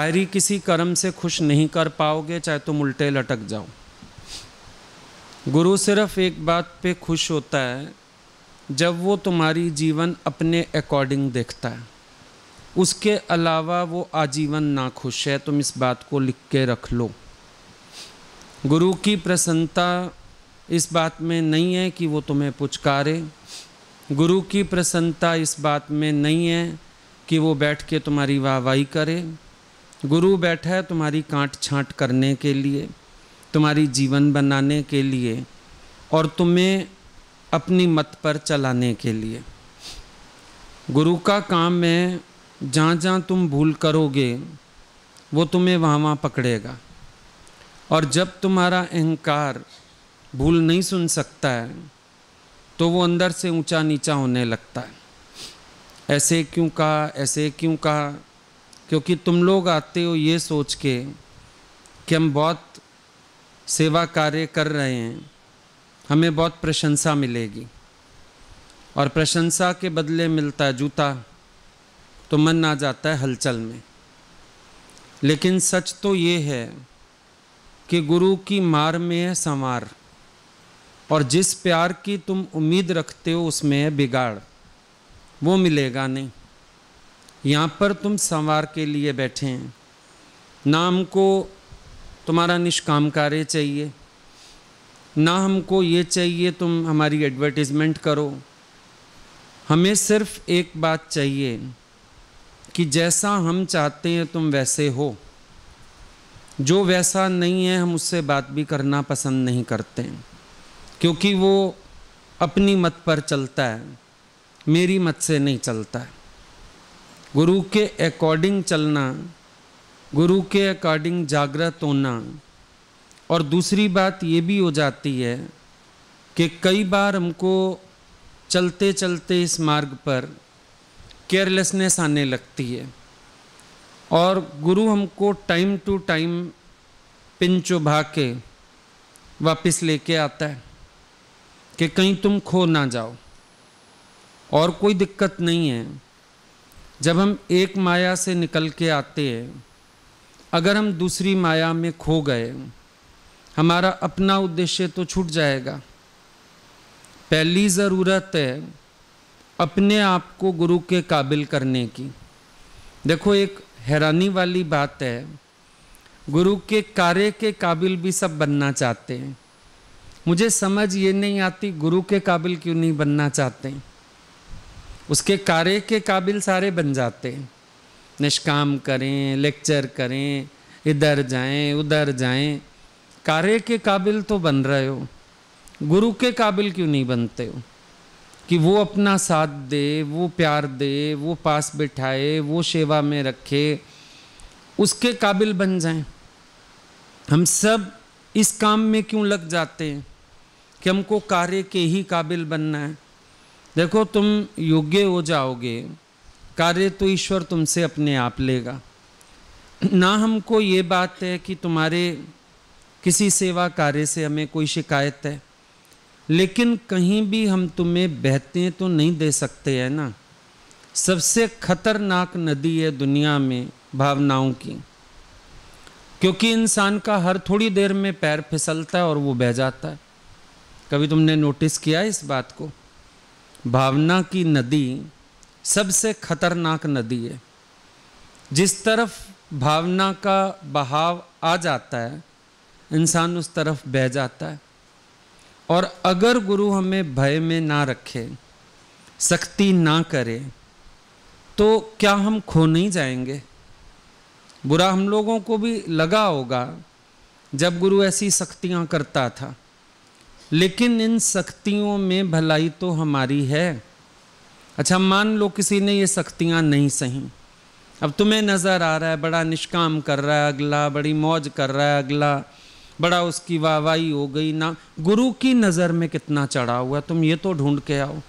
शायरी किसी कर्म से खुश नहीं कर पाओगे, चाहे तुम उल्टे लटक जाओ। गुरु सिर्फ़ एक बात पे खुश होता है, जब वो तुम्हारी जीवन अपने अकॉर्डिंग देखता है। उसके अलावा वो आजीवन ना खुश है, तुम इस बात को लिख के रख लो। गुरु की प्रसन्नता इस बात में नहीं है कि वो तुम्हें पुचकारे। गुरु की प्रसन्नता इस बात में नहीं है कि वो बैठ के तुम्हारी वाहवाही करे। गुरु बैठा है तुम्हारी काट छांट करने के लिए, तुम्हारी जीवन बनाने के लिए और तुम्हें अपनी मत पर चलाने के लिए। गुरु का काम है जहाँ जहाँ तुम भूल करोगे, वो तुम्हें वहाँ वहाँ पकड़ेगा। और जब तुम्हारा अहंकार भूल नहीं सुन सकता है तो वो अंदर से ऊँचा नीचा होने लगता है। ऐसे क्यों कहा, ऐसे क्यों कहा क्योंकि तुम लोग आते हो ये सोच के कि हम बहुत सेवा कार्य कर रहे हैं, हमें बहुत प्रशंसा मिलेगी। और प्रशंसा के बदले मिलता है जूता तो मन आ जाता है हलचल में। लेकिन सच तो ये है कि गुरु की मार में है संवार, और जिस प्यार की तुम उम्मीद रखते हो उसमें है बिगाड़, वो मिलेगा नहीं। यहाँ पर तुम संवार के लिए बैठे हैं। ना हमको तुम्हारा निष्काम कार्य चाहिए। ना हमको ये चाहिए तुम हमारी एडवर्टीज़मेंट करो। हमें सिर्फ़ एक बात चाहिए कि जैसा हम चाहते हैं तुम वैसे हो। जो वैसा नहीं है, हम उससे बात भी करना पसंद नहीं करते क्योंकि वो अपनी मत पर चलता है, मेरी मत से नहीं चलता है। गुरु के अकॉर्डिंग चलना, गुरु के अकॉर्डिंग जागृत होना। और दूसरी बात ये भी हो जाती है कि कई बार हमको चलते चलते इस मार्ग पर केयरलेसनेस आने लगती है। और गुरु हमको टाइम टू टाइम पिन चुभा के वापस लेके आता है कि कहीं तुम खो ना जाओ। और कोई दिक्कत नहीं है। जब हम एक माया से निकल के आते हैं, अगर हम दूसरी माया में खो गए, हमारा अपना उद्देश्य तो छूट जाएगा। पहली ज़रूरत है अपने आप को गुरु के काबिल करने की। देखो, एक हैरानी वाली बात है, गुरु के कार्य के काबिल भी सब बनना चाहते हैं। मुझे समझ ये नहीं आती, गुरु के काबिल क्यों नहीं बनना चाहते उसके कार्य के काबिल सारे बन जाते हैं। निष्काम करें, लेक्चर करें, इधर जाएँ, उधर जाएँ। कार्य के काबिल तो बन रहे हो। गुरु के काबिल क्यों नहीं बनते हो? कि वो अपना साथ दे, वो प्यार दे, वो पास बिठाए, वो सेवा में रखे, उसके काबिल बन जाएँ। हम सब इस काम में क्यों लग जाते हैं कि हमको कार्य के ही काबिल बनना है? देखो, तुम योग्य हो जाओगे। कार्य तो ईश्वर तुमसे अपने आप लेगा। ना हमको ये बात है कि तुम्हारे किसी सेवा कार्य से हमें कोई शिकायत है, लेकिन कहीं भी हम तुम्हें बहते तो नहीं दे सकते, हैं ना? सबसे खतरनाक नदी है दुनिया में भावनाओं की, क्योंकि इंसान का हर थोड़ी देर में पैर फिसलता है और वो बह जाता है। कभी तुमने नोटिस किया इस बात को? भावना की नदी सबसे खतरनाक नदी है। जिस तरफ़ भावना का बहाव आ जाता है, इंसान उस तरफ़ बह जाता है। और अगर गुरु हमें भय में ना रखे, सख्ती ना करे तो क्या हम खो नहीं जाएँगे? बुरा हम लोगों को भी लगा होगा जब गुरु ऐसी सख्तियाँ करता था। लेकिन इन शक्तियों में भलाई तो हमारी है। अच्छा मान लो किसी ने ये शक्तियाँ नहीं सही। अब तुम्हें नज़र आ रहा है, बड़ा निष्काम कर रहा है अगला, बड़ी मौज कर रहा है अगला, बड़ा उसकी वाहवाही हो गई। ना, गुरु की नज़र में कितना चढ़ा हुआ तुम ये तो ढूंढ के आओ।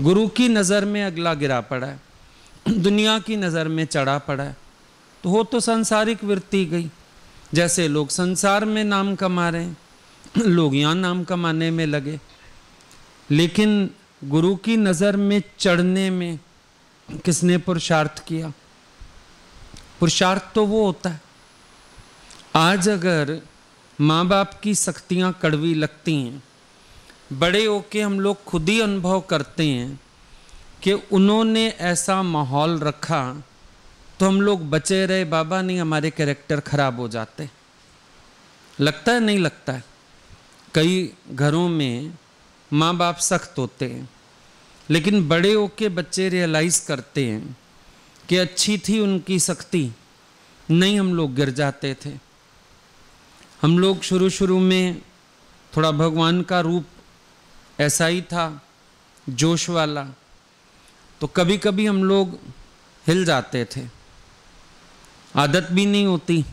गुरु की नज़र में अगला गिरा पड़ा है, दुनिया की नज़र में चढ़ा पड़ा है। तो हो तो संसारिक वृत्ति गई, जैसे लोग संसार में नाम कमा रहे हैं। लोग यहाँ नाम कमाने में लगे। लेकिन गुरु की नज़र में चढ़ने में किसने पुरुषार्थ किया? पुरुषार्थ तो वो होता है। आज अगर माँ बाप की शक्तियाँ कड़वी लगती हैं, बड़े होके हम लोग खुद ही अनुभव करते हैं कि उन्होंने ऐसा माहौल रखा तो हम लोग बचे रहे, बाबा नहीं, हमारे कैरेक्टर खराब हो जाते। लगता है, नहीं लगता है? कई घरों में माँ बाप सख्त होते हैं, लेकिन बड़े होके बच्चे रियलाइज़ करते हैं कि अच्छी थी उनकी सख्ती, नहीं हम लोग गिर जाते थे। हम लोग शुरू शुरू में थोड़ा भगवान का रूप ऐसा ही था, जोश वाला तो कभी कभी हम लोग हिल जाते थे। आदत भी नहीं होती।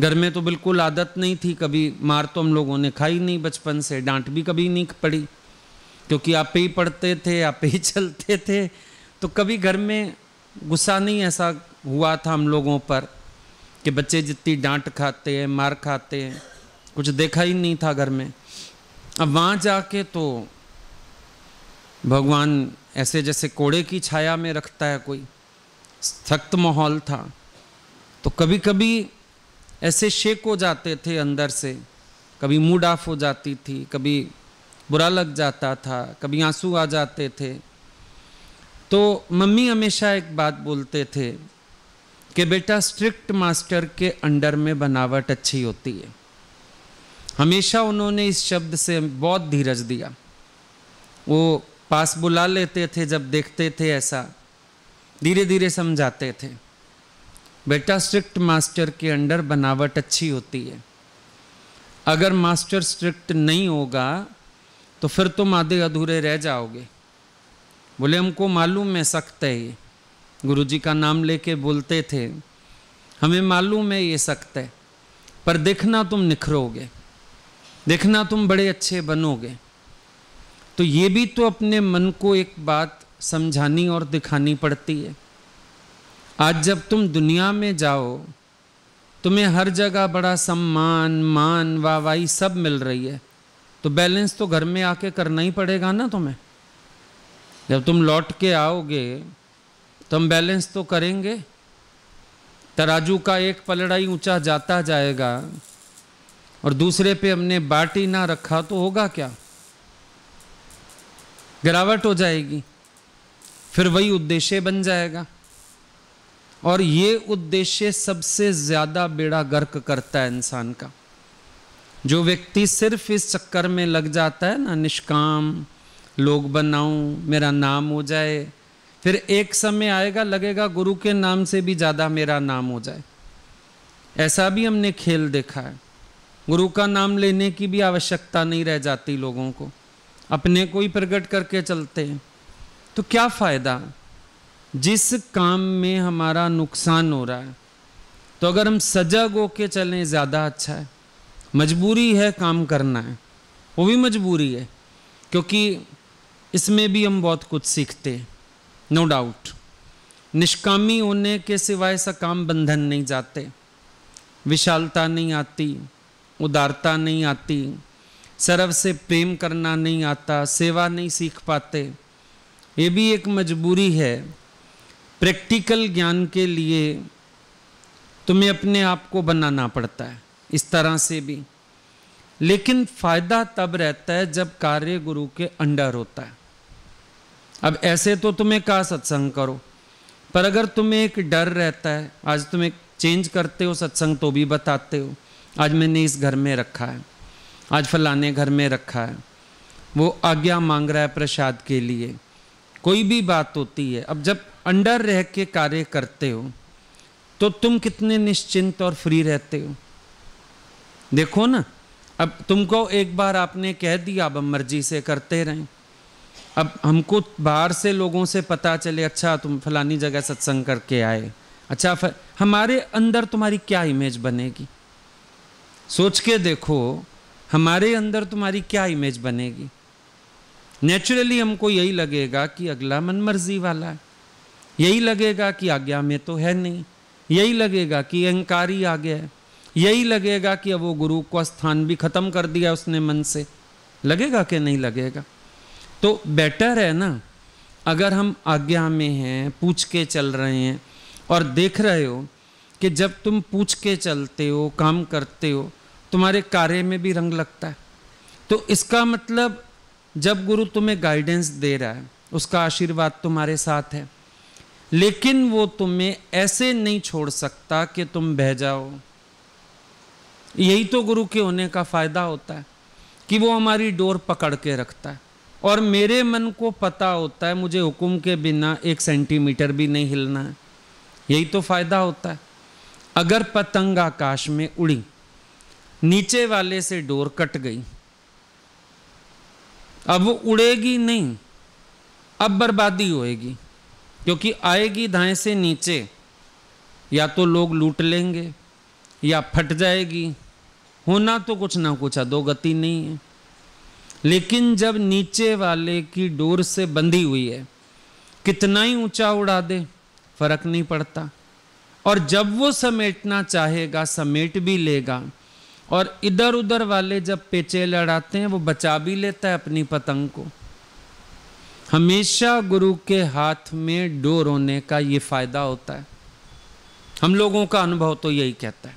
घर में तो बिल्कुल आदत नहीं थी कभी। मार तो हम लोगों ने खाई नहीं बचपन से, डांट भी कभी नहीं पड़ी, क्योंकि आप ही पढ़ते थे, आप ही चलते थे। तो कभी घर में गुस्सा नहीं ऐसा हुआ था हम लोगों पर कि बच्चे जितनी डांट खाते हैं, मार खाते हैं, कुछ देखा ही नहीं था घर में। अब वहाँ जाके तो भगवान ऐसे जैसे कोड़े की छाया में रखता है कोई, सख्त माहौल था। तो कभी कभी ऐसे शेक हो जाते थे अंदर से। कभी मूड ऑफ़ हो जाती थी, कभी बुरा लग जाता था, कभी आँसू आ जाते थे। तो मम्मी हमेशा एक बात बोलते थे कि बेटा, स्ट्रिक्ट मास्टर के अंडर में बनावट अच्छी होती है। हमेशा उन्होंने इस शब्द से बहुत धीरज दिया। वो पास बुला लेते थे, जब देखते थे ऐसा धीरे धीरे समझाते थे। बेटा स्ट्रिक्ट मास्टर के अंडर बनावट अच्छी होती है। अगर मास्टर स्ट्रिक्ट नहीं होगा तो फिर तुम आधे अधूरे रह जाओगे। बोले, हमको मालूम है, सख्त है ये। गुरु जी का नाम लेके बोलते थे, हमें मालूम है, ये सख्त है, पर देखना तुम निखरोगे, देखना तुम बड़े अच्छे बनोगे। तो ये भी तो अपने मन को एक बात समझानी और दिखानी पड़ती है। आज जब तुम दुनिया में जाओ, तुम्हें हर जगह बड़ा सम्मान, मान, वाहवाही सब मिल रही है। तो बैलेंस तो घर में आके करना ही पड़ेगा ना तुम्हें। जब तुम लौट के आओगे तो हम बैलेंस तो करेंगे। तराजू का एक पलड़ा ही ऊँचा जाता जाएगा, और दूसरे पे हमने बाटी ना रखा तो होगा क्या? गिरावट हो जाएगी, फिर वही उद्देश्य बन जाएगा। और ये उद्देश्य सबसे ज़्यादा बेड़ा गर्क करता है इंसान का। जो व्यक्ति सिर्फ़ इस चक्कर में लग जाता है ना, निष्काम, लोग बनाऊँ, मेरा नाम हो जाए, फिर एक समय आएगा, लगेगा गुरु के नाम से भी ज़्यादा मेरा नाम हो जाए। ऐसा भी हमने खेल देखा है। गुरु का नाम लेने की भी आवश्यकता नहीं रह जाती लोगों को। अपने को ही प्रकट करके चलते हैं। तो क्या फ़ायदा? जिस काम में हमारा नुकसान हो रहा है तो अगर हम सजग होके चलें, ज़्यादा अच्छा है। मजबूरी है काम करना है। वो भी मजबूरी है, क्योंकि इसमें भी हम बहुत कुछ सीखते हैं नो डाउट निष्कामी होने के सिवाय सा काम बंधन नहीं जाते। विशालता नहीं आती, उदारता नहीं आती, सर्व से प्रेम करना नहीं आता, सेवा नहीं सीख पाते। ये भी एक मजबूरी है। प्रैक्टिकल ज्ञान के लिए तुम्हें अपने आप को बनाना पड़ता है, इस तरह से भी। लेकिन फ़ायदा तब रहता है जब कार्य गुरु के अंडर होता है। अब ऐसे तो तुम्हें कहा सत्संग करो, पर अगर तुम्हें एक डर रहता है, आज तुम्हें चेंज करते हो सत्संग तो भी बताते हो, आज मैंने इस घर में रखा है, आज फलाने घर में रखा है, वो आज्ञा मांग रहा है प्रसाद के लिए, कोई भी बात होती है, अब जब अंडर रह के कार्य करते हो तो तुम कितने निश्चिंत और फ्री रहते हो। देखो ना, अब तुमको एक बार आपने कह दिया, अब मर्ज़ी से करते रहें। अब हमको बाहर से लोगों से पता चले अच्छा तुम फलानी जगह सत्संग करके आए। अच्छा हमारे अंदर तुम्हारी क्या इमेज बनेगी? सोच के देखो, हमारे अंदर तुम्हारी क्या इमेज बनेगी? नेचुरली हमको यही लगेगा कि अगला मन मर्ज़ी वाला है। यही लगेगा कि आज्ञा में तो है नहीं। यही लगेगा कि अहंकारी आ गया है। यही लगेगा कि अब वो गुरु का स्थान भी खत्म कर दिया उसने मन से। लगेगा कि नहीं लगेगा? तो बेटर है ना? अगर हम आज्ञा में हैं, पूछ के चल रहे हैं और देख रहे हो कि जब तुम पूछ के चलते हो, काम करते हो, तुम्हारे कार्य में भी रंग लगता है। तो इसका मतलब जब गुरु तुम्हें गाइडेंस दे रहा है, उसका आशीर्वाद तुम्हारे साथ है। लेकिन वो तुम्हें ऐसे नहीं छोड़ सकता कि तुम बह जाओ। यही तो गुरु के होने का फ़ायदा होता है कि वो हमारी डोर पकड़ के रखता है। और मेरे मन को पता होता है, मुझे हुक्म के बिना एक सेंटीमीटर भी नहीं हिलना है। यही तो फ़ायदा होता है। अगर पतंग आकाश में उड़ी, नीचे वाले से डोर कट गई, अब वो उड़ेगी नहीं, अब बर्बादी होएगी। क्योंकि आएगी दाएँ से नीचे, या तो लोग लूट लेंगे, या फट जाएगी। होना तो कुछ ना कुछ अधोगति नहीं है। लेकिन जब नीचे वाले की डोर से बंधी हुई है, कितना ही ऊँचा उड़ा दे, फ़र्क नहीं पड़ता। और जब वो समेटना चाहेगा, समेट भी लेगा। और इधर उधर वाले जब पेचे लड़ाते हैं, वो बचा भी लेता है अपनी पतंग को। हमेशा गुरु के हाथ में डोर होने का ये फ़ायदा होता है। हम लोगों का अनुभव तो यही कहता है।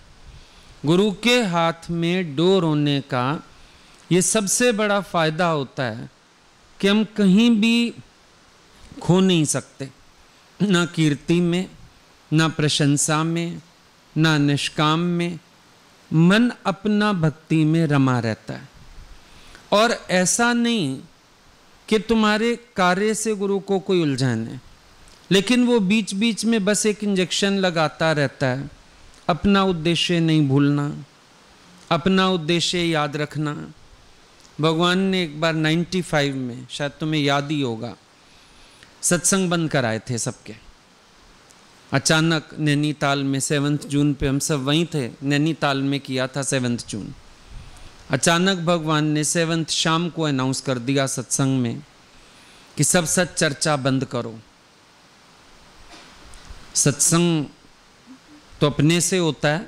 गुरु के हाथ में डोर होने का ये सबसे बड़ा फ़ायदा होता है कि हम कहीं भी खो नहीं सकते। ना कीर्ति में, ना प्रशंसा में, ना निष्काम में, मन अपना भक्ति में रमा रहता है। और ऐसा नहीं कि तुम्हारे कार्य से गुरु को कोई उलझन है। लेकिन वो बीच बीच में बस एक इंजेक्शन लगाता रहता है। अपना उद्देश्य नहीं भूलना, अपना उद्देश्य याद रखना। भगवान ने एक बार 95 में, शायद तुम्हें याद ही होगा, सत्संग बंद कराए थे सबके। अचानक नैनीताल में सेवन्थ जून पे हम सब वहीं थे, नैनीताल में किया था सेवन्थ जून। अचानक भगवान ने सेवन्थ शाम को अनाउंस कर दिया सत्संग में कि सब सच चर्चा बंद करो। सत्संग तो अपने से होता है,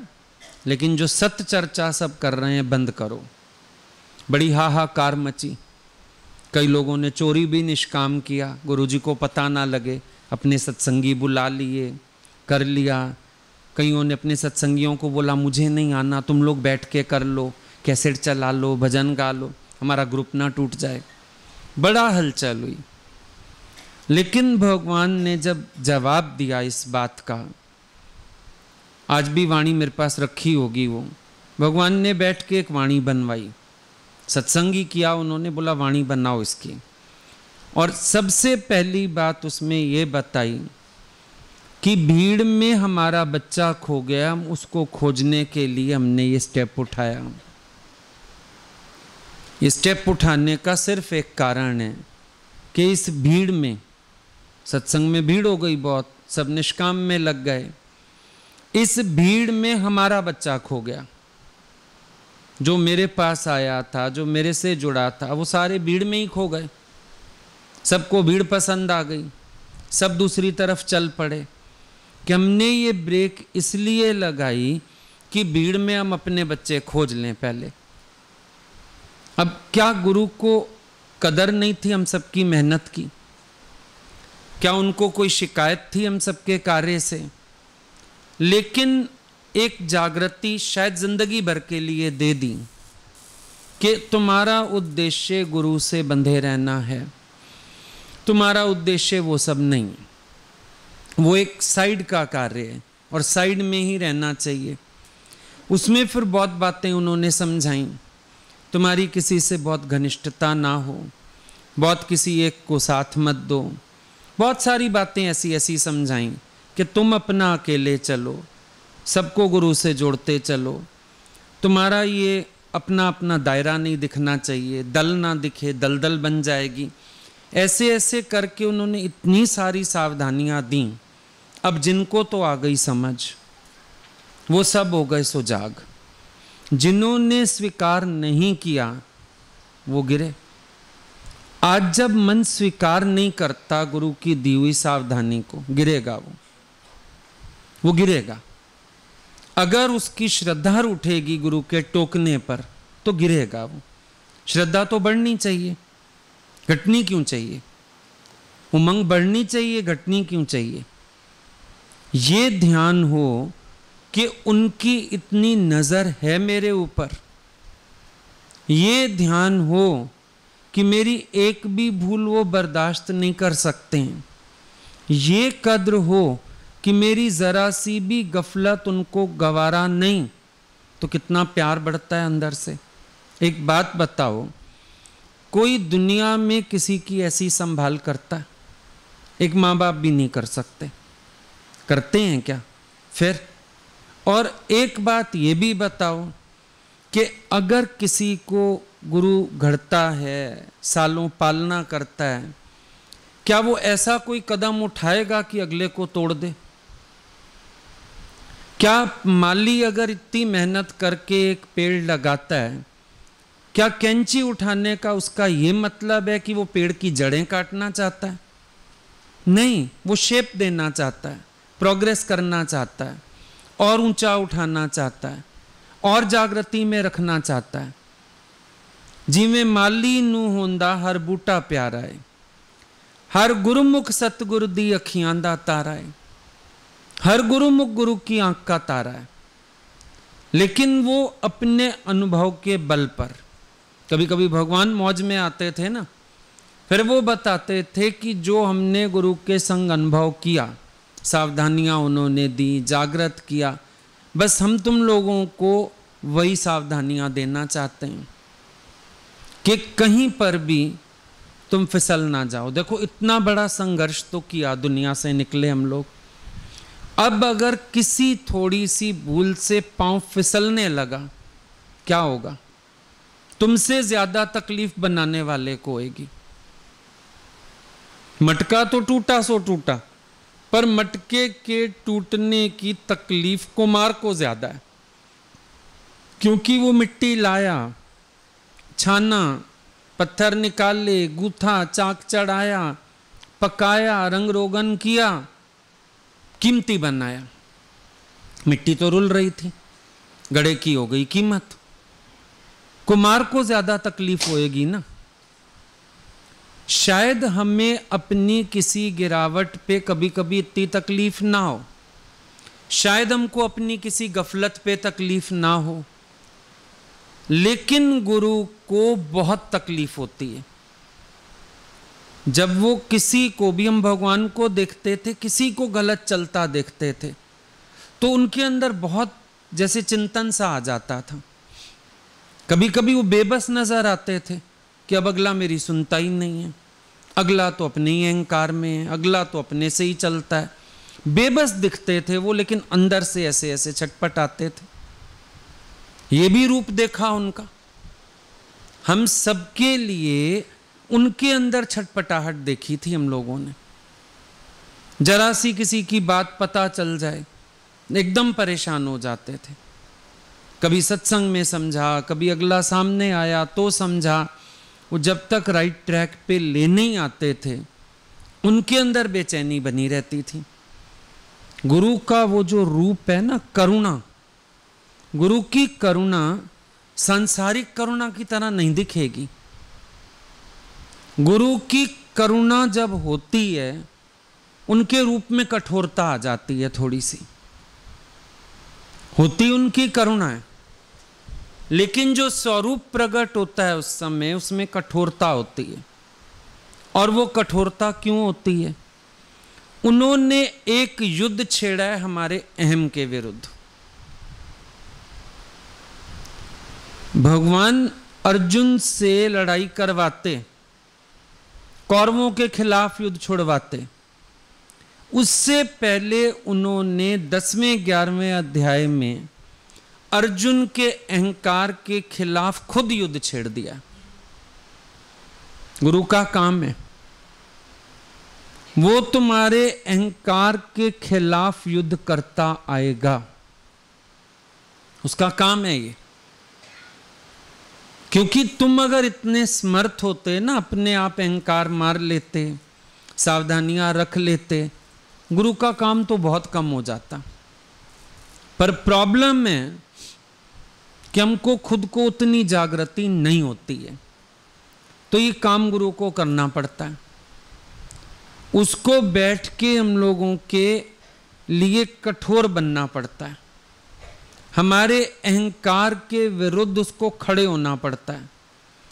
लेकिन जो सत्य चर्चा सब कर रहे हैं बंद करो। बड़ी हाहाकार मची। कई लोगों ने चोरी भी निष्काम किया। गुरुजी को पता ना लगे, अपने सत्संगी बुला लिए, कर लिया। कईयों ने अपने सत्संगियों को बोला, मुझे नहीं आना, तुम लोग बैठ के कर लो। कैसेट चला लो, भजन गा लो, हमारा ग्रुप ना टूट जाए। बड़ा हलचल हुई। लेकिन भगवान ने जब जवाब दिया इस बात का, आज भी वाणी मेरे पास रखी होगी वो। भगवान ने बैठ के एक वाणी बनवाई। सत्संगी किया, उन्होंने बोला, वाणी बनाओ इसकी। और सबसे पहली बात उसमें ये बताई कि भीड़ में हमारा बच्चा खो गया, हम उसको खोजने के लिए हमने ये स्टेप उठाया। स्टेप उठाने का सिर्फ़ एक कारण है कि इस भीड़ में, सत्संग में भीड़ हो गई बहुत, सब निष्काम में लग गए। इस भीड़ में हमारा बच्चा खो गया। जो मेरे पास आया था, जो मेरे से जुड़ा था, वो सारे भीड़ में ही खो गए। सबको भीड़ पसंद आ गई। सब दूसरी तरफ़ चल पड़े। कि हमने ये ब्रेक इसलिए लगाई कि भीड़ में हम अपने बच्चे खोज लें पहले। अब क्या गुरु को कदर नहीं थी हम सबकी मेहनत की? क्या उनको कोई शिकायत थी हम सबके कार्य से? लेकिन एक जागृति शायद ज़िंदगी भर के लिए दे दी कि तुम्हारा उद्देश्य गुरु से बंधे रहना है। तुम्हारा उद्देश्य वो सब नहीं। वो एक साइड का कार्य है और साइड में ही रहना चाहिए। उसमें फिर बहुत बातें उन्होंने समझाई। तुम्हारी किसी से बहुत घनिष्ठता ना हो, बहुत किसी एक को साथ मत दो। बहुत सारी बातें ऐसी ऐसी समझाई कि तुम अपना अकेले चलो, सबको गुरु से जोड़ते चलो। तुम्हारा ये अपना अपना दायरा नहीं दिखना चाहिए, दल ना दिखे, दलदल बन जाएगी। ऐसे ऐसे करके उन्होंने इतनी सारी सावधानियाँ दी। अब जिनको तो आ गई समझ, वो सब हो गए सुजाग। जिन्होंने स्वीकार नहीं किया, वो गिरे। आज जब मन स्वीकार नहीं करता गुरु की दी हुई सावधानी को, गिरेगा वो। वो गिरेगा। अगर उसकी श्रद्धा उठेगी गुरु के टोकने पर तो गिरेगा वो। श्रद्धा तो बढ़नी चाहिए, घटनी क्यों चाहिए? उमंग बढ़नी चाहिए, घटनी क्यों चाहिए? ये ध्यान हो कि उनकी इतनी नज़र है मेरे ऊपर। ये ध्यान हो कि मेरी एक भी भूल वो बर्दाश्त नहीं कर सकते। हैं ये कद्र हो कि मेरी ज़रा सी भी गफलत उनको गवारा नहीं। तो कितना प्यार बढ़ता है अंदर से। एक बात बताओ, कोई दुनिया में किसी की ऐसी संभाल करता है? एक माँ बाप भी नहीं कर सकते। करते हैं क्या? फिर और एक बात ये भी बताओ कि अगर किसी को गुरु घड़ता है, सालों पालना करता है, क्या वो ऐसा कोई कदम उठाएगा कि अगले को तोड़ दे? क्या माली अगर इतनी मेहनत करके एक पेड़ लगाता है, क्या कैंची उठाने का उसका ये मतलब है कि वो पेड़ की जड़ें काटना चाहता है? नहीं, वो शेप देना चाहता है, प्रोग्रेस करना चाहता है। और ऊँचा उठाना चाहता है, और जागृति में रखना चाहता है। जिमें माली नू होंदा, हर बूटा प्यारा है। हर सतगुरु दी अखियाँ दा तारा है। हर गुरुमुख गुरु की आँख का तारा है। लेकिन वो अपने अनुभव के बल पर। कभी कभी भगवान मौज में आते थे ना, फिर वो बताते थे कि जो हमने गुरु के संग अनुभव किया सावधानियाँ उन्होंने दी, जागृत किया। बस हम तुम लोगों को वही सावधानियाँ देना चाहते हैं कि कहीं पर भी तुम फिसल ना जाओ। देखो, इतना बड़ा संघर्ष तो किया दुनिया से निकले हम लोग। अब अगर किसी थोड़ी सी भूल से पाँव फिसलने लगा, क्या होगा? तुमसे ज़्यादा तकलीफ़ बनाने वाले को? होगी मटका तो टूटा, सो टूटा। पर मटके के टूटने की तकलीफ़ कुमार को ज़्यादा है। क्योंकि वो मिट्टी लाया, छाना, पत्थर निकाले, गूथा, चाक चढ़ाया, पकाया, रंग रोगन किया, कीमती बनाया। मिट्टी तो रुल रही थी, गड़े की हो गई कीमत। कुमार को ज़्यादा तकलीफ़ होएगी ना। शायद हमें अपनी किसी गिरावट पे कभी कभी इतनी तकलीफ़ ना हो। शायद हमको अपनी किसी गफलत पे तकलीफ़ ना हो। लेकिन गुरु को बहुत तकलीफ़ होती है। जब वो किसी को भी, हम भगवान को देखते थे, किसी को गलत चलता देखते थे तो उनके अंदर बहुत जैसे चिंतन सा आ जाता था। कभी कभी वो बेबस नज़र आते थे। कि अब अगला मेरी सुनता ही नहीं है। अगला तो अपने ही अहंकार में है, अगला तो अपने से ही चलता है। बेबस दिखते थे वो, लेकिन अंदर से ऐसे ऐसे छटपट आते थे। ये भी रूप देखा उनका। हम सबके लिए उनके अंदर छटपटाहट देखी थी हम लोगों ने। जरा सी किसी की बात पता चल जाए, एकदम परेशान हो जाते थे। कभी सत्संग में समझा, कभी अगला सामने आया तो समझा वो जब तक राइट ट्रैक पे ले नहीं आते थे, उनके अंदर बेचैनी बनी रहती थी। गुरु का वो जो रूप है ना, करुणा, गुरु की करुणा सांसारिक करुणा की तरह नहीं दिखेगी। गुरु की करुणा जब होती है, उनके रूप में कठोरता आ जाती है थोड़ी सी। होती उनकी करुणा है। लेकिन जो स्वरूप प्रकट होता है उस समय, उसमें कठोरता होती है। और वो कठोरता क्यों होती है? उन्होंने एक युद्ध छेड़ा है हमारे अहम के विरुद्ध। भगवान अर्जुन से लड़ाई करवाते, कौरवों के खिलाफ युद्ध छोड़वाते। उससे पहले उन्होंने दसवें, ग्यारहवें अध्याय में अर्जुन के अहंकार के खिलाफ खुद युद्ध छेड़ दिया। गुरु का काम है। वो तुम्हारे अहंकार के खिलाफ युद्ध करता आएगा। उसका काम है ये। क्योंकि तुम अगर इतने समर्थ होते ना, अपने आप अहंकार मार लेते, सावधानियाँ रख लेते, गुरु का काम तो बहुत कम हो जाता। पर प्रॉब्लम है कि हमको खुद को उतनी जागृति नहीं होती है। तो ये काम गुरु को करना पड़ता है। उसको बैठ के हम लोगों के लिए कठोर बनना पड़ता है। हमारे अहंकार के विरुद्ध उसको खड़े होना पड़ता है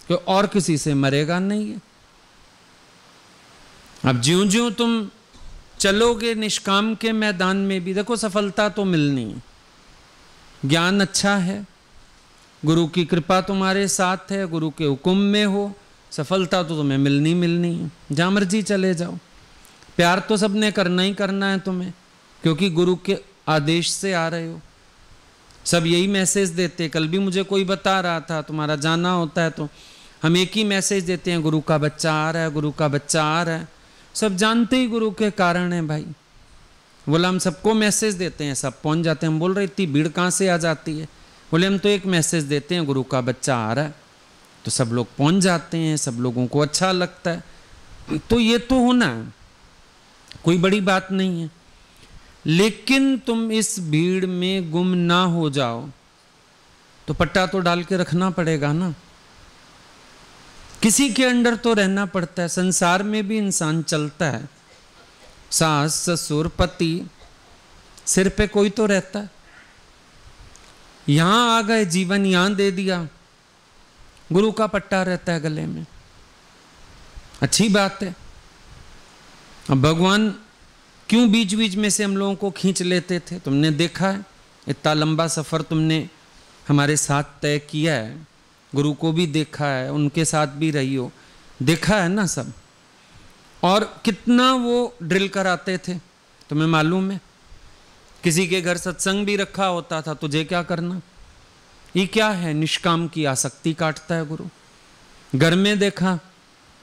कि और किसी से मरेगा नहीं है। अब ज्यो ज्यों तुम चलोगे निष्काम के मैदान में भी, देखो सफलता तो मिलनी ज्ञान अच्छा है गुरु की कृपा तुम्हारे साथ है, गुरु के हुक्म में हो। सफलता तो तुम्हें मिलनी मिलनी है। जहाँ मर्ज़ी चले जाओ। प्यार तो सबने करना ही करना है तुम्हें, क्योंकि गुरु के आदेश से आ रहे हो। सब यही मैसेज देते कल भी मुझे कोई बता रहा था, तुम्हारा जाना होता है तो हम एक ही मैसेज देते हैं, गुरु का बच्चा आ रहा है, गुरु का बच्चा आ रहा है। सब जानते ही गुरु के कारण है भाई। बोला, हम सबको मैसेज देते हैं, सब पहुँच जाते हैं। हम बोल रहे, इतनी भीड़ कहाँ से आ जाती है? बोले, हम तो एक मैसेज देते हैं, गुरु का बच्चा आ रहा है। तो सब लोग पहुँच जाते हैं, सब लोगों को अच्छा लगता है। तो ये तो होना कोई बड़ी बात नहीं है। लेकिन तुम इस भीड़ में गुम ना हो जाओ। तो पट्टा तो डाल के रखना पड़ेगा ना। किसी के अंडर तो रहना पड़ता है, संसार में भी इंसान चलता है। सास, ससुर, पति, सिर पे कोई तो रहता है। यहाँ आ गए, जीवन यहाँ दे दिया। गुरु का पट्टा रहता है गले में। अच्छी बात है। अब भगवान क्यों बीच बीच में से हम लोगों को खींच लेते थे? तुमने देखा है, इतना लंबा सफ़र तुमने हमारे साथ तय किया है। गुरु को भी देखा है, उनके साथ भी रही हो। देखा है ना सब? और कितना वो ड्रिल कराते थे? तुम्हें मालूम है? किसी के घर सत्संग भी रखा होता था, तुझे क्या करना? ये क्या है? निष्काम की आसक्ति काटता है गुरु। घर में देखा,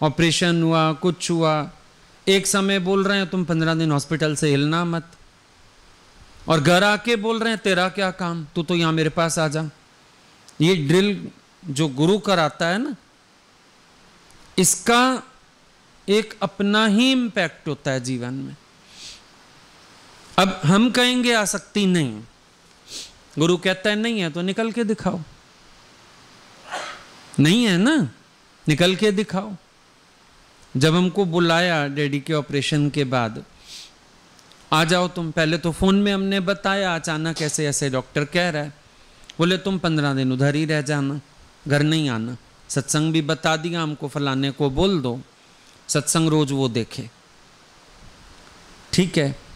ऑपरेशन हुआ, कुछ हुआ, एक समय बोल रहे हैं, तुम पंद्रह दिन हॉस्पिटल से हिलना मत। और घर आके बोल रहे हैं, तेरा क्या काम? तू तो यहाँ मेरे पास आ जा। ये ड्रिल जो गुरु कराता है ना, इसका एक अपना ही इंपैक्ट होता है जीवन में। अब हम कहेंगे, आसक्ति नहीं। गुरु कहता है, नहीं है तो निकल के दिखाओ। नहीं है ना? निकल के दिखाओ। जब हमको बुलाया डैडी के ऑपरेशन के बाद, आ जाओ तुम, पहले तो फ़ोन में हमने बताया, अचानक ऐसे ऐसे डॉक्टर कह रहा है। बोले, तुम पंद्रह दिन उधर ही रह जाना, घर नहीं आना। सत्संग भी बता दिया हमको, फलाने को बोल दो। सत्संग रोज वो देखे। ठीक है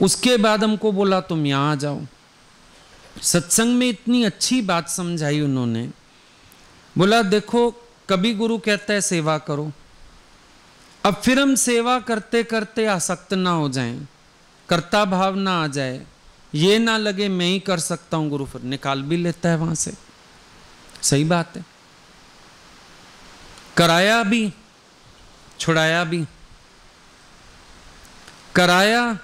उसके बाद हमको बोला, तुम यहाँ आ जाओ। सत्संग में इतनी अच्छी बात समझाई उन्होंने। बोला, देखो, कभी गुरु कहता है, सेवा करो। अब फिर हम सेवा करते करते आसक्त ना हो जाएँ, कर्ता भाव ना आ जाए, ये ना लगे मैं ही कर सकता हूँ गुरु फिर। निकाल भी लेता है वहाँ से। सही बात है। कराया भी, छुड़ाया भी। कराया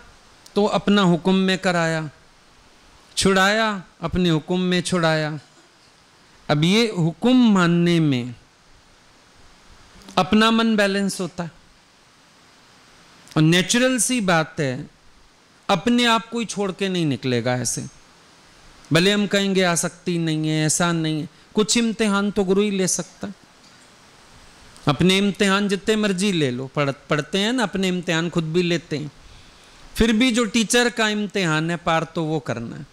तो अपना हुक्म में कराया, छुड़ाया, अपने हुक्म में छुड़ाया। अब ये हुक्म मानने में अपना मन बैलेंस होता है। और नेचुरल सी बात है, अपने आप को ही छोड़ के नहीं निकलेगा ऐसे। भले हम कहेंगे, आसक्ति नहीं है, ऐसा नहीं है। कुछ इम्तिहान तो गुरु ही ले सकता अपने इम्तिहान जितने मर्ज़ी ले लो, पढ़, पढ़ते हैं ना, अपने इम्तिहान खुद भी लेते हैं। फिर भी जो टीचर का इम्तिहान है, पार तो वो करना है।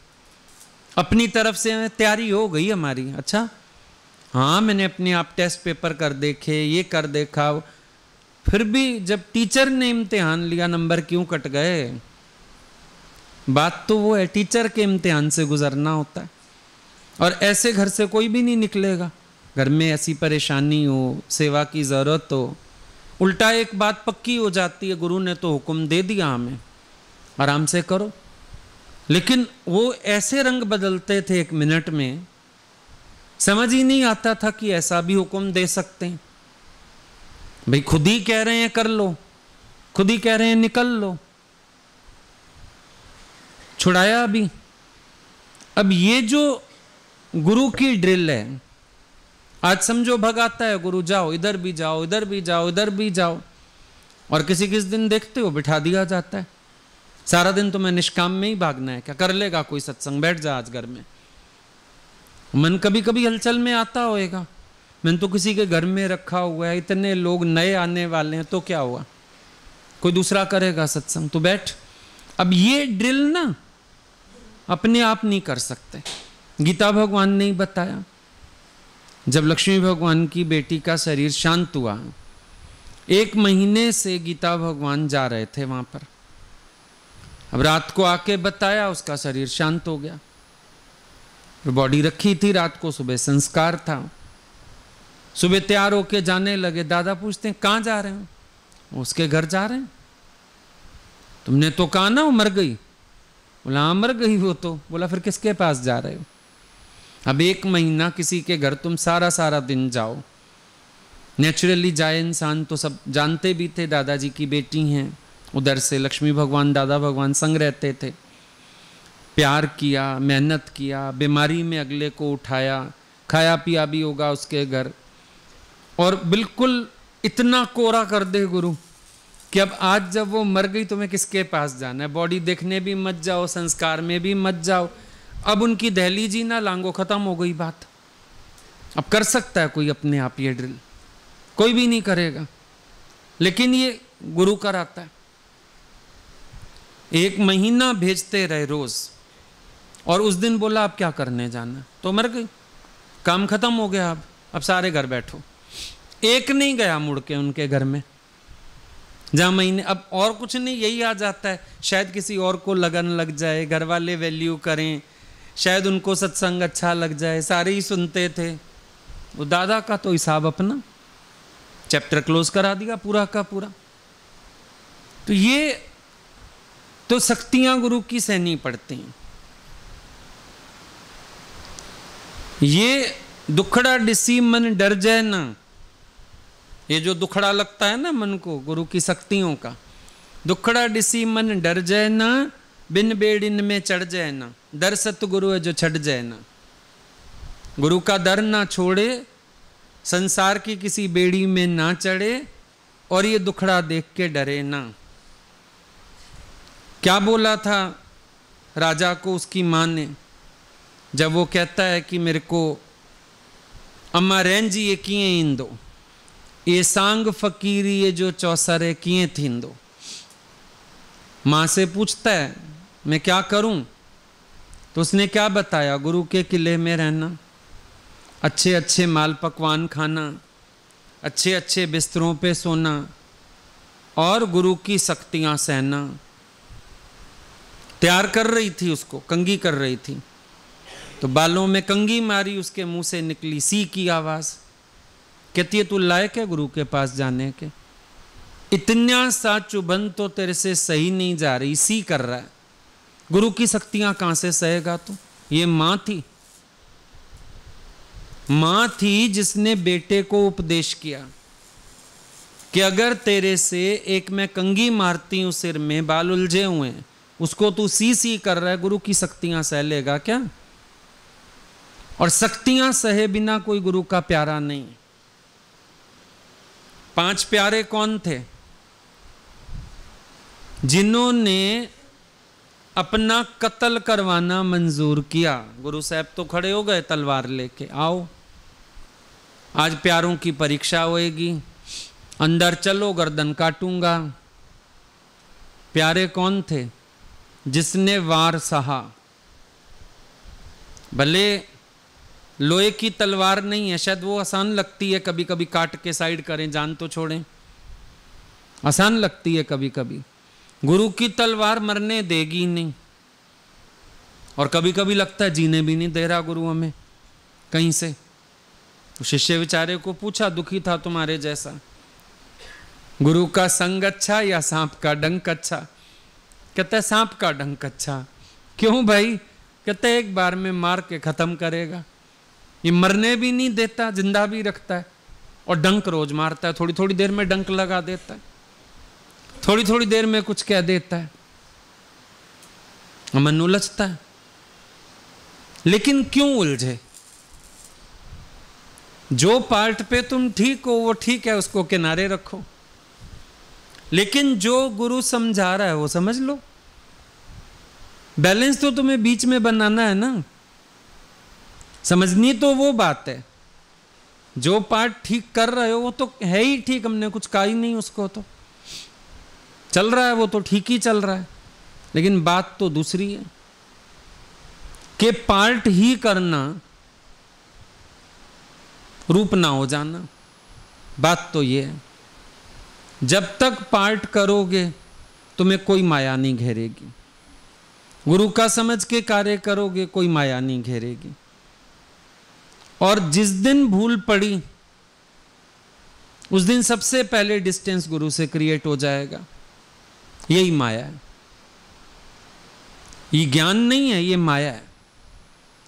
अपनी तरफ़ से तैयारी हो गई हमारी अच्छा? हाँ मैंने अपने आप टेस्ट पेपर कर देखे, ये कर देखा। फिर भी जब टीचर ने इम्तिहान लिया, नंबर क्यों कट गए? बात तो वो है, टीचर के इम्तिहान से गुजरना होता है। और ऐसे घर से कोई भी नहीं निकलेगा। घर में ऐसी परेशानी हो, सेवा की ज़रूरत हो, उल्टा एक बात पक्की हो जाती है, गुरु ने तो हुक्म दे दिया हमें। आराम से करो। लेकिन वो ऐसे रंग बदलते थे एक मिनट में, समझ ही नहीं आता था कि ऐसा भी हुक्म दे सकते हैं। भाई खुद ही कह रहे हैं कर लो, खुद ही कह रहे हैं निकल लो। छुड़ाया अभी। अब ये जो गुरु की ड्रिल है, आज समझो भगाता है, गुरु जाओ, इधर भी जाओ, इधर भी जाओ, इधर भी जाओ, और किसी किस दिन देखते हो, बिठा दिया जाता है। सारा दिन तुम्हें निष्काम में ही भागना है। क्या कर लेगा कोई सत्संग? बैठ जा आज घर में। मन कभी कभी हलचल में आता होएगा। मैंने तो किसी के घर में रखा हुआ है, इतने लोग नए आने वाले हैं तो क्या हुआ? कोई दूसरा करेगा सत्संग? तो बैठ। अब ये ड्रिल ना अपने आप नहीं कर सकते। गीता भगवान ने ही बताया। जब लक्ष्मी भगवान की बेटी का शरीर शांत हुआ, एक महीने से गीता भगवान जा रहे थे वहाँ पर। अब रात को आके बताया, उसका शरीर शांत हो गया। बॉडी रखी थी रात को, सुबह संस्कार था। सुबह तैयार होके जाने लगे, दादा पूछते हैं, कहाँ जा रहे हो? उसके घर जा रहे हैं। तुमने तो कहा ना, वो मर गई। बोला हाँ मर गई वो तो। बोला, फिर किसके पास जा रहे हो? अब एक महीना किसी के घर तुम सारा सारा दिन जाओ। नेचुरली जाए इंसान तो सब जानते भी थे, दादाजी की बेटी हैं। उधर से लक्ष्मी भगवान, दादा भगवान संग रहते थे। प्यार किया, मेहनत किया, बीमारी में अगले को उठाया, खाया पिया भी होगा उसके घर। और बिल्कुल इतना कोरा कर दे गुरु कि अब आज जब वो मर गई, तुम्हें किसके पास जाना है? बॉडी देखने भी मत जाओ, संस्कार में भी मत जाओ। अब उनकी दहली जी ना, लांगो खत्म हो गई बात। अब कर सकता है कोई अपने आप ये ड्रिल कोई भी नहीं करेगा। लेकिन ये गुरु कराता है। एक महीना भेजते रहे रोज। और उस दिन बोला, आप क्या करने जाना? तो मर गई। काम खत्म हो गया अब। अब सारे घर बैठो। एक नहीं गया मुड़ के उनके घर में। जहाँ महीने, अब और कुछ नहीं, यही आ जाता है। शायद किसी और को लगन लग जाए घर वाले वैल्यू करें। शायद उनको सत्संग अच्छा लग जाए, सारे ही सुनते थे। वो दादा का तो हिसाब अपना। चैप्टर क्लोज करा दिया पूरा का पूरा। तो ये तो शक्तियाँ गुरु की सहनी पड़ती ये दुखड़ा डिसी मन डर जाए ना। ये जो दुखड़ा लगता है ना मन को, गुरु की शक्तियों का, दुखड़ा डिसी मन डर जाए ना, बिन बेड़िन में चढ़ जाए ना। डर सतगुरु है जो छट जाए ना। गुरु का डर ना छोड़े, संसार की किसी बेड़ी में ना चढ़े, और ये दुखड़ा देख के डरे ना। क्या बोला था राजा को उसकी माँ ने? जब वो कहता है कि मेरे को, अम्मा रैन जी, ये किए इन दो ये सांग फकीरी, ये जो चौसरे किए थी इन दो माँ से पूछता है, मैं क्या करूँ? तो उसने क्या बताया? गुरु के किले में रहना अच्छे अच्छे माल पकवान खाना अच्छे अच्छे बिस्तरों पे सोना, और गुरु की शक्तियाँ सहना। तैयार कर रही थी उसको, कंगी कर रही थी। तो बालों में कंगी मारी, उसके मुँह से निकली सी की आवाज़। कहती है, तू लायक है गुरु के पास जाने के? इतना सा चुभन तो तेरे से सही नहीं जा रही सी कर रहा है। गुरु की शक्तियाँ कहाँ से सहेगा तू? ये माँ थी। माँ थी जिसने बेटे को उपदेश किया कि अगर तेरे से एक मैं कंगी मारती हूँ सिर में, बाल उलझे हुए उसको तू सी सी कर रहा है, गुरु की शक्तियाँ सह लेगा क्या? और शक्तियाँ सहे बिना कोई गुरु का प्यारा नहीं। पाँच प्यारे कौन थे? जिन्होंने अपना कत्ल करवाना मंजूर किया। गुरु साहब तो खड़े हो गए तलवार लेके, आओ। आज प्यारों की परीक्षा होएगी। अंदर चलो, गर्दन काटूँगा। प्यारे कौन थे? जिसने वार सहा। भले लोहे की तलवार नहीं है, शायद वो आसान लगती है कभी कभी काट के साइड करें, जान तो छोड़ें। आसान लगती है कभी कभी गुरु की तलवार मरने देगी नहीं। और कभी कभी लगता है जीने भी नहीं दे रहा गुरु हमें, कहीं से। शिष्य विचारे को पूछा, दुखी था तुम्हारे जैसा? गुरु का संग अच्छा या सांप का डंक अच्छा? कहता है, सांप का डंक अच्छा। क्यों भाई? कहते एक बार में मार के खत्म करेगा। ये मरने भी नहीं देता, ज़िंदा भी रखता है। और डंक रोज मारता है थोड़ी थोड़ी देर में डंक लगा देता है। थोड़ी थोड़ी देर में कुछ कह देता है। मन उलझता है। लेकिन क्यों उलझे? जो पार्ट पे तुम ठीक हो, वो ठीक है, उसको किनारे रखो। लेकिन जो गुरु समझा रहा है वो समझ लो। बैलेंस तो तुम्हें बीच में बनाना है ना। समझनी तो वो बात है। जो पार्ट ठीक कर रहे हो वो तो है ही ठीक, हमने कुछ कहा ही नहीं उसको तो। चल रहा है वो तो ठीक ही चल रहा है, लेकिन बात तो दूसरी है। कि पार्ट ही करना, रूप ना हो जाना, बात तो ये है। जब तक पाठ करोगे, तुम्हें कोई माया नहीं घेरेगी। गुरु का समझ के कार्य करोगे, कोई माया नहीं घेरेगी। और जिस दिन भूल पड़ी, उस दिन सबसे पहले डिस्टेंस गुरु से क्रिएट हो जाएगा। यही माया है। ये ज्ञान नहीं है, ये माया है।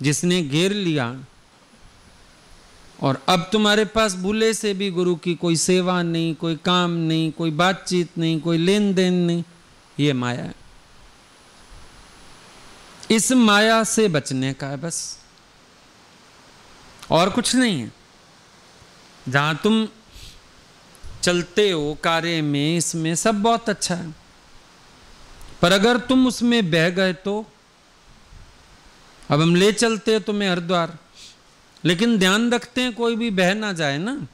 जिसने घेर लिया और अब तुम्हारे पास भूले से भी गुरु की कोई सेवा नहीं, कोई काम नहीं, कोई बातचीत नहीं, कोई लेन देन नहीं। ये माया है। इस माया से बचने का है बस। और कुछ नहीं है। जहाँ तुम चलते हो कार्य में, इसमें सब बहुत अच्छा है। पर अगर तुम उसमें बह गए तो अब हम ले चलते हैं तुम्हें हरिद्वार। लेकिन ध्यान रखते हैं, कोई भी बह ना जाए ना।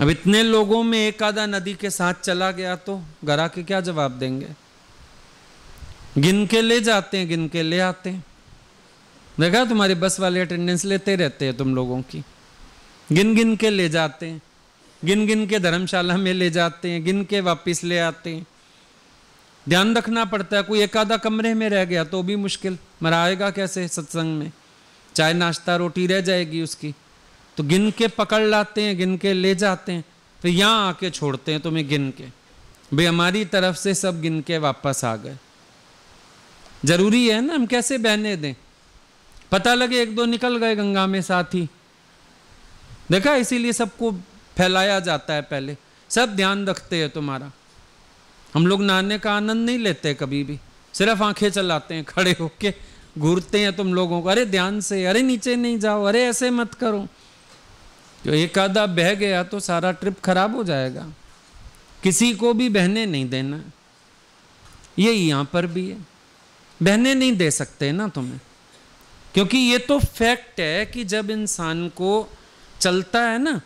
अब इतने लोगों में एक आधा नदी के साथ चला गया तो गरा के क्या जवाब देंगे? गिन के ले जाते हैं, गिन के ले आते हैं। देखा तुम्हारे बस वाले अटेंडेंस लेते रहते हैं तुम लोगों की। गिन गिन के ले जाते हैं। गिन गिन के धर्मशाला में ले जाते हैं, गिन के वापस ले आते हैं। ध्यान रखना पड़ता है, कोई एक आधा कमरे में रह गया तो भी मुश्किल। मरा आएगा कैसे सत्संग में? चाय नाश्ता रोटी रह जाएगी उसकी। तो गिन के पकड़ लाते हैं, गिन के ले जाते हैं। फिर यहाँ आके छोड़ते हैं तुम्हें गिन के। भाई, हमारी तरफ़ से सब गिन के वापस आ गए। ज़रूरी है ना, हम कैसे बहने दें? पता लगे एक दो निकल गए गंगा में साथ। ही देखा, इसीलिए सबको फैलाया जाता है पहले। सब ध्यान रखते हैं तुम्हारा। हम लोग नहाने का आनंद नहीं लेते कभी भी। सिर्फ़ आँखें चलाते हैं, खड़े होके। घूरते हैं तुम लोगों को। अरे ध्यान से, अरे नीचे नहीं जाओ, अरे ऐसे मत करो। जो एक आधा बह गया तो सारा ट्रिप खराब हो जाएगा। किसी को भी बहने नहीं देना। ये यहाँ पर भी है। बहने नहीं दे सकते ना तुम्हें। क्योंकि ये तो फैक्ट है कि जब इंसान को चलता है ना,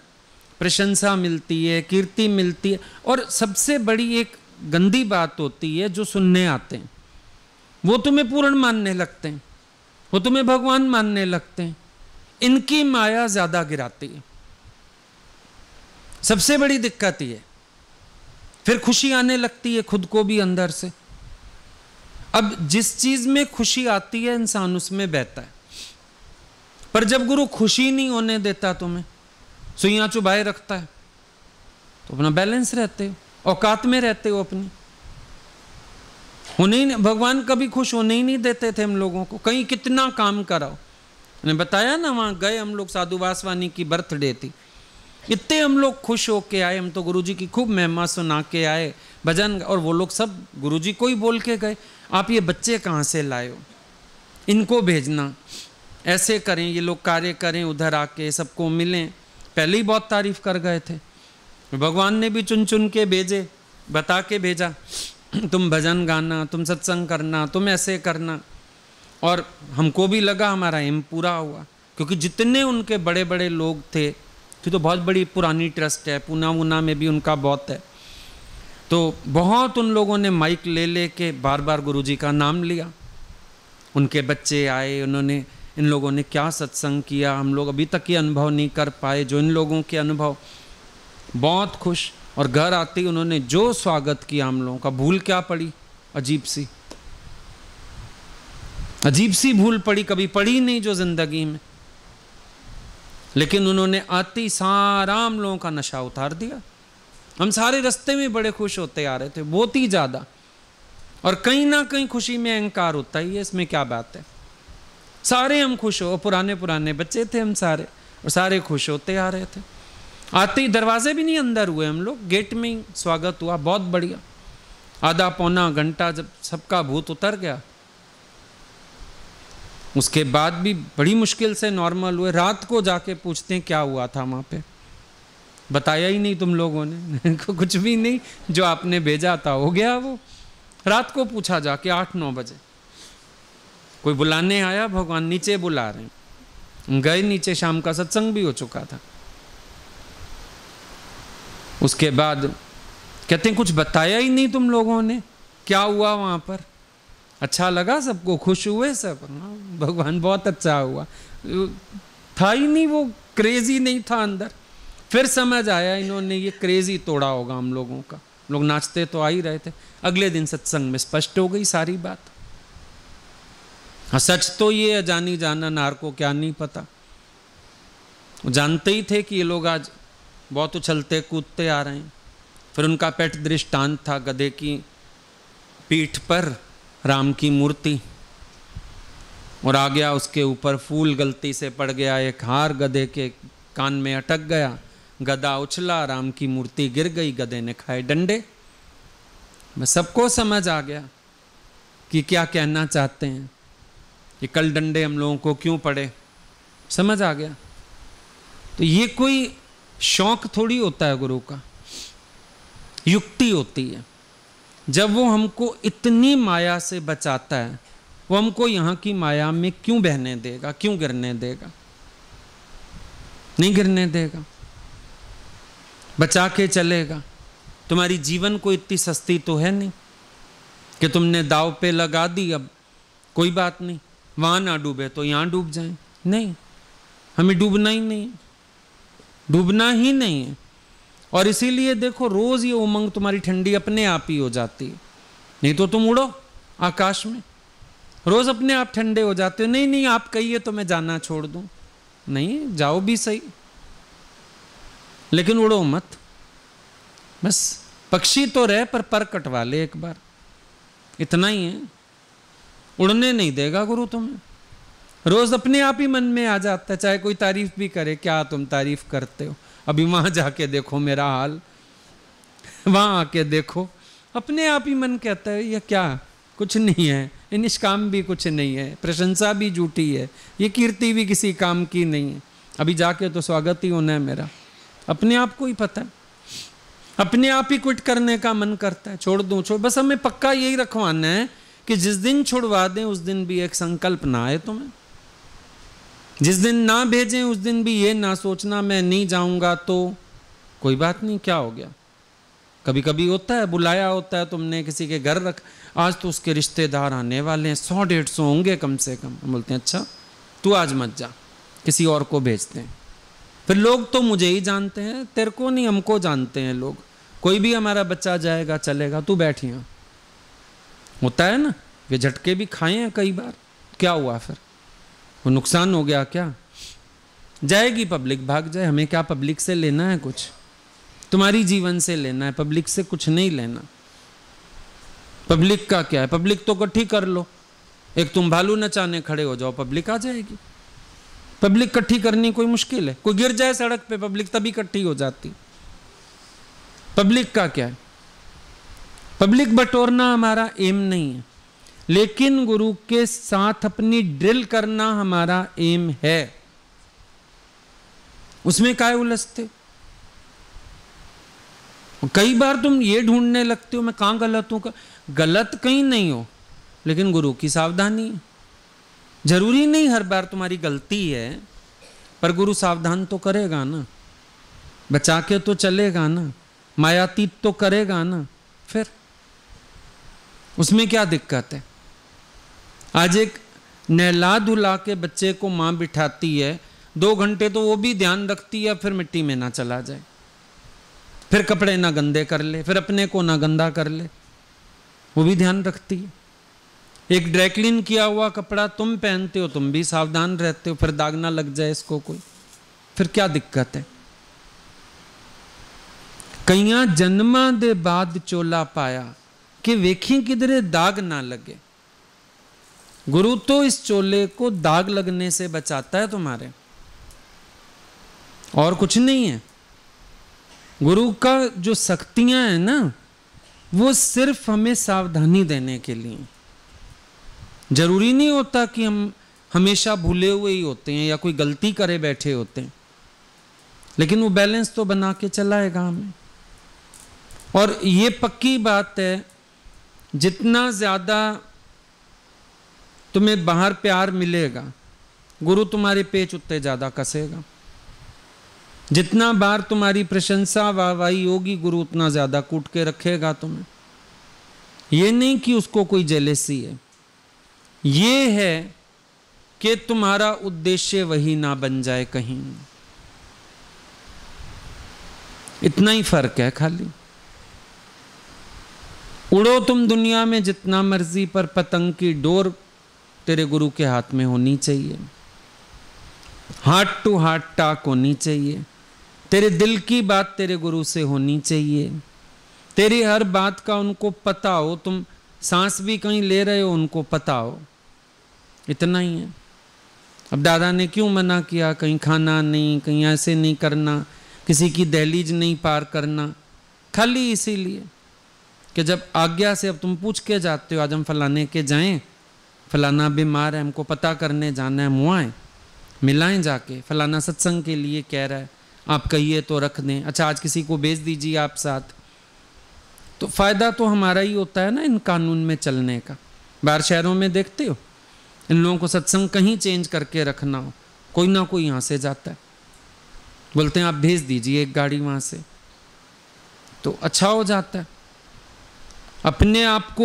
प्रशंसा मिलती है, कीर्ति मिलती है, और सबसे बड़ी एक गंदी बात होती है जो सुनने आते हैं। वो तुम्हें पूर्ण मानने लगते हैं। वो तुम्हें भगवान मानने लगते हैं। इनकी माया ज़्यादा गिराती है। सबसे बड़ी दिक्कत ये। फिर खुशी आने लगती है खुद को भी अंदर से। अब जिस चीज़ में खुशी आती है, इंसान उसमें बहता है। पर जब गुरु खुशी नहीं होने देता तुम्हें, सुइया चुबाए रखता है तो अपना बैलेंस रहते हो, औकात में रहते हो अपनी। होने ही भगवान कभी खुश होने ही नहीं देते थे हम लोगों को। कहीं कितना काम कराओ। ने बताया ना, वहाँ गए हम लोग साधु वासवानी की बर्थडे थी। इतने हम लोग खुश होके आए, हम तो गुरुजी की खूब महिमा सुना के आए, भजन, और वो लोग सब गुरुजी को ही बोल के गए, आप ये बच्चे कहाँ से लाए इनको भेजना। ऐसे करें, ये लोग कार्य करें, उधर आके सबको मिलें। पहले ही बहुत तारीफ़ कर गए थे। भगवान ने भी चुन चुन के भेजे, बता के भेजा। तुम भजन गाना, तुम सत्संग करना, तुम ऐसे करना। और हमको भी लगा हमारा एम पूरा हुआ, क्योंकि जितने उनके बड़े बड़े लोग थे तो तो बहुत बड़ी पुरानी ट्रस्ट है पूना वूना में भी उनका बहुत है। तो बहुत उन लोगों ने माइक ले ले के बार बार गुरुजी का नाम लिया। उनके बच्चे आए, उन्होंने, इन लोगों ने क्या सत्संग किया, हम लोग अभी तक ये अनुभव नहीं कर पाए, जो इन लोगों के अनुभव। बहुत खुश। और घर आते ही उन्होंने जो स्वागत किया हम लोगों का, भूल क्या पड़ी? अजीब सी। अजीब सी भूल पड़ी, कभी पड़ी नहीं जो ज़िंदगी में। लेकिन उन्होंने आते ही सारा हम लोगों का नशा उतार दिया। हम सारे रास्ते में बड़े खुश होते आ रहे थे, बहुत ही ज़्यादा। और कहीं ना कहीं खुशी में अहंकार होता ही है, इसमें क्या बात है? सारे हम खुश हो पुराने पुराने बच्चे थे हम सारे, और सारे खुश होते आ रहे थे। आते ही दरवाजे भी नहीं, अंदर हुए हम लोग। गेट में ही स्वागत हुआ, बहुत बढ़िया। आधा पौना घंटा जब सबका भूत उतर गया। उसके बाद भी बड़ी मुश्किल से नॉर्मल हुए। रात को जाके पूछते हैं, क्या हुआ था वहाँ पे? बताया ही नहीं तुम लोगों ने। कुछ भी नहीं, जो आपने भेजा था, हो गया वो। रात को पूछा जाके, आठ नौ बजे। कोई बुलाने आया? भगवान नीचे बुला रहे गए नीचे, शाम का सत्संग भी हो चुका था। उसके बाद कहते हैं कुछ बताया ही नहीं तुम लोगों ने? क्या हुआ वहाँ पर? अच्छा लगा सबको? खुश हुए सब? हाँ, भगवान बहुत अच्छा हुआ। था ही नहीं वो क्रेजी नहीं था अंदर। फिर समझ आया इन्होंने ये क्रेजी तोड़ा होगा हम लोगों का। लोग नाचते तो आ ही रहे थे। अगले दिन सत्संग में स्पष्ट हो गई सारी बात। हाँ सच तो ये जानी जाना नार को क्या नहीं पता। जानते ही थे कि ये लोग आज बहुत उछलते कूदते आ रहे हैं। फिर उनका पेट दृष्टांत था गधे की पीठ पर राम की मूर्ति। और आ गया उसके ऊपर फूल गलती से पड़ गया, एक हार गधे के कान में अटक गया। गदा उछला, राम की मूर्ति गिर गई, गधे ने खाए डंडे। मैं सबको समझ आ गया कि क्या कहना चाहते हैं। कि कल डंडे हम लोगों को क्यों पड़े? समझ आ गया। तो ये कोई शौक थोड़ी होता है गुरु का। युक्ति होती है। जब वो हमको इतनी माया से बचाता है, वो हमको यहाँ की माया में क्यों बहने देगा, क्यों गिरने देगा? नहीं गिरने देगा। बचा के चलेगा। तुम्हारी जीवन को इतनी सस्ती तो है नहीं कि तुमने दाव पे लगा दी, अब कोई बात नहीं। वहाँ ना डूबे तो यहाँ डूब जाए। नहीं, हमें डूबना ही नहीं। डूबना ही नहीं है। और इसीलिए देखो, रोज ये उमंग तुम्हारी ठंडी अपने आप ही हो जाती है। नहीं तो तुम उड़ो आकाश में। रोज अपने आप ठंडे हो जाते हो। नहीं नहीं, आप कहिए तो मैं जाना छोड़ दूँ। नहीं, जाओ भी सही। लेकिन उड़ो मत। बस, पक्षी तो रहे पर पर कटवा ले एक बार। इतना ही है। उड़ने नहीं देगा गुरु तुम्हें। रोज अपने आप ही मन में आ जाता है, चाहे कोई तारीफ़ भी करे, क्या तुम तारीफ़ करते हो? अभी वहाँ जाके देखो मेरा हाल। वहाँ आके देखो, अपने आप ही मन कहता है, यह क्या? कुछ नहीं है। निष्काम भी कुछ नहीं है। प्रशंसा भी झूठी है। ये कीर्ति भी किसी काम की नहीं है। अभी जाके तो स्वागत ही होना है मेरा। अपने आप को ही पता है। अपने आप ही क्विट करने का मन करता है। छोड़ दूँ, छोड़, बस हमें पक्का यही रखवाना है कि जिस दिन छुड़वा दें, उस दिन भी एक संकल्प ना आए तुम्हें। जिस दिन ना भेजें, उस दिन भी ये ना सोचना, मैं नहीं जाऊँगा तो कोई बात नहीं, क्या हो गया? कभी कभी होता है, बुलाया होता है, तुमने किसी के घर रख, आज तो उसके रिश्तेदार आने वाले हैं, सौ, डेढ़ सौ होंगे कम से कम। बोलते हैं अच्छा तू आज मत जा, किसी और को भेजते हैं। फिर लोग तो मुझे ही जानते हैं, तेरे को नहीं, हमको जानते हैं लोग। कोई भी हमारा बच्चा जाएगा, चलेगा, तू बैठ यहाँ। होता है ना वे झटके भी खाए हैं कई बार। क्या हुआ फिर? वो नुकसान हो गया क्या? जाएगी पब्लिक भाग जाए, हमें क्या पब्लिक से लेना है कुछ? तुम्हारी जीवन से लेना है पब्लिक से कुछ नहीं लेना। पब्लिक का क्या है? पब्लिक तो इकट्ठी कर लो। एक तुम भालू नचाने खड़े हो जाओ पब्लिक आ जाएगी। पब्लिक इकट्ठी करनी कोई मुश्किल है। कोई गिर जाए सड़क पे पब्लिक तभी इकट्ठी हो जाती। पब्लिक का क्या है? पब्लिक बटोरना हमारा एम नहीं है। लेकिन गुरु के साथ अपनी ड्रिल करना हमारा एम है। उसमें काय उलझते? कई बार तुम ये ढूँढने लगते हो, मैं कहाँ गलत हूँ? गलत कहीं नहीं हो, लेकिन गुरु की सावधानी। ज़रूरी नहीं हर बार तुम्हारी गलती है, पर गुरु सावधान तो करेगा ना। बचा के तो चलेगा ना, मायातीत तो करेगा ना, फिर। उसमें क्या दिक्कत है? आज एक नहला धुला के बच्चे को माँ बिठाती है, दो घंटे तो वो भी ध्यान रखती है, फिर मिट्टी में ना चला जाए। फिर कपड़े ना गंदे कर ले, फिर अपने को ना गंदा कर ले। वो भी ध्यान रखती है। एक ड्रैकलिन किया हुआ कपड़ा तुम पहनते हो, तुम भी सावधान रहते हो, फिर दाग ना लग जाए इसको कोई। फिर क्या दिक्कत है? कईया जन्मा दे बाद चोला पाया कि वेखी किधरे दाग ना लगे। गुरु तो इस चोले को दाग लगने से बचाता है तुम्हारे। और कुछ नहीं है। गुरु का जो शक्तियाँ हैं ना, वो सिर्फ़ हमें सावधानी देने के लिए। ज़रूरी नहीं होता कि हम हमेशा भूले हुए ही होते हैं या कोई गलती करे बैठे होते हैं। लेकिन वो बैलेंस तो बना के चलाएगा हमें। और ये पक्की बात है, जितना ज़्यादा तुम्हें बाहर प्यार मिलेगा। गुरु तुम्हारे पेच उतने ज़्यादा कसेगा। जितना बार तुम्हारी प्रशंसा वाहवाही होगी, गुरु उतना ज़्यादा कूट के रखेगा तुम्हें। ये नहीं कि उसको कोई जेलेसी है। ये है कि तुम्हारा उद्देश्य वही ना बन जाए कहीं। इतना ही फ़र्क है खाली। उड़ो तुम दुनिया में जितना मर्ज़ी, पर पतंग की डोर तेरे गुरु के हाथ में होनी चाहिए। हार्ट टू हार्ट टाक होनी चाहिए। तेरे दिल की बात तेरे गुरु से होनी चाहिए। तेरी हर बात का उनको पता हो, तुम सांस भी कहीं ले रहे हो, उनको पता हो। इतना ही है। अब दादा ने क्यों मना किया? कहीं खाना नहीं, कहीं ऐसे नहीं करना, किसी की दहलीज नहीं पार करना। खाली इसीलिए कि जब आज्ञा से अब तुम पूछ के जाते हो, आज हम फलाने के जाएँ फलाना बीमार है, हमको पता करने जाना है मुआएँ मिलाएँ जाके, फलाना सत्संग के लिए कह रहा है, आप कहिए तो रख दें। अच्छा आज किसी को भेज दीजिए आप साथ। तो फ़ायदा तो हमारा ही होता है ना इन कानून में चलने का। बाहर शहरों में देखते हो, इन लोगों को सत्संग कहीं चेंज करके रखना हो, कोई ना कोई यहाँ से जाता है। बोलते हैं, आप भेज दीजिए एक गाड़ी वहाँ से। तो अच्छा हो जाता है। अपने आप को